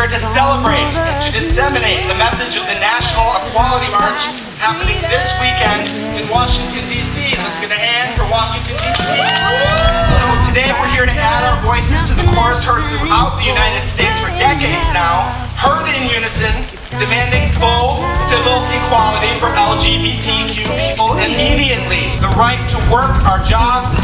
here to celebrate and to disseminate the message of the National Equality March happening this weekend in Washington, D.C. Let's get a hand for Washington, D.C. So today we're here to add our voices to the chorus heard throughout the United States for decades now, heard in unison, demanding full civil equality for LGBTQ people immediately, the right to work our jobs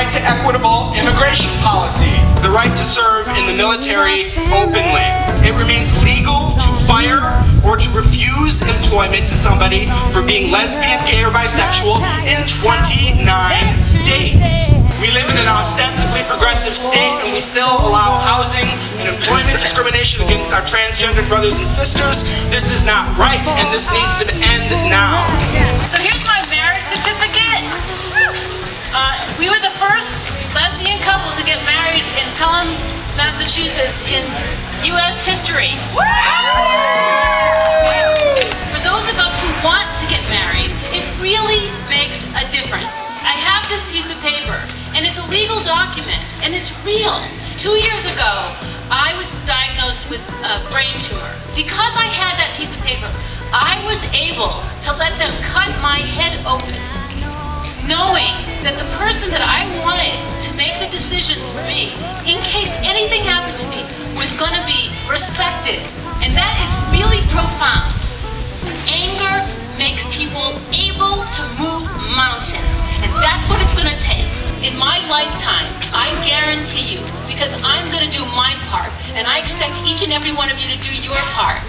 right to equitable immigration policy, the right to serve in the military openly. It remains legal to fire or to refuse employment to somebody for being lesbian, gay, or bisexual in 29 states. We live in an ostensibly progressive state and we still allow housing and employment discrimination against our transgendered brothers and sisters. This is not right and this needs to end now. So here's my marriage certificate. Uh, we were the first lesbian couple to get married in Pelham, Massachusetts in U.S. history. For those of us who want to get married, it really makes a difference. I have this piece of paper, and it's a legal document, and it's real. Two years ago, I was diagnosed with a brain tumor. Because I had that piece of paper, I was able to let them cut my head open knowing that the person that I wanted to make the decisions for me, in case anything happened to me, was going to be respected. And that is really profound. Anger makes people able to move mountains. And that's what it's going to take. In my lifetime, I guarantee you, because I'm going to do my part, and I expect each and every one of you to do your part,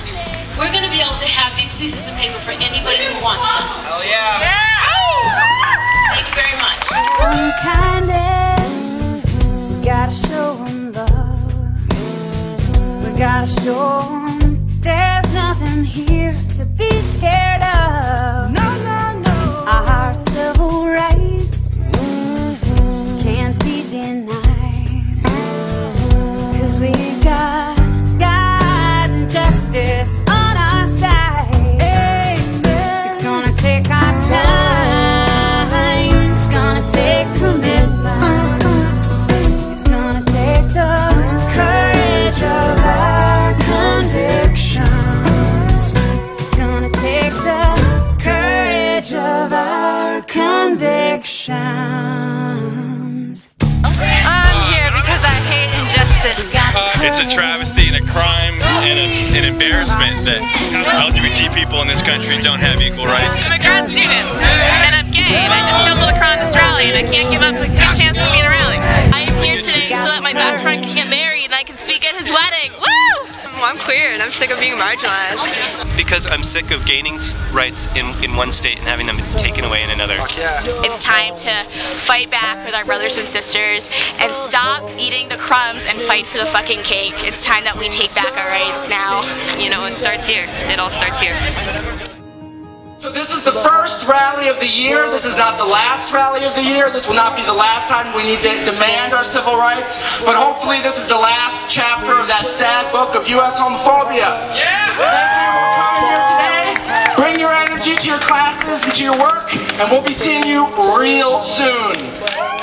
we're going to be able to have these pieces of paper for anybody who wants them. Hell yeah. Gotta show 'em there's nothing here to be scared of. No, no, no. Our It's a travesty and a crime and a, an embarrassment that LGBT people in this country don't have equal rights. I'm a grad student and I'm gay and I just stumbled across this rally and I can't give up a good chance to be at a rally. I am here today so that my best friend can get married and I can speak at his wedding. Woo! I'm queer and I'm sick of being marginalized. Because I'm sick of gaining rights in, in one state and having them taken away in another. It's time to fight back with our brothers and sisters and stop eating the crumbs and fight for the fucking cake. It's time that we take back our rights now. You know, it starts here. It all starts here. This is the first rally of the year. This is not the last rally of the year. This will not be the last time we need to demand our civil rights. But hopefully this is the last chapter of that sad book of U.S. homophobia. Yeah! Thank you for coming here today. Bring your energy to your classes and to your work, and we'll be seeing you real soon.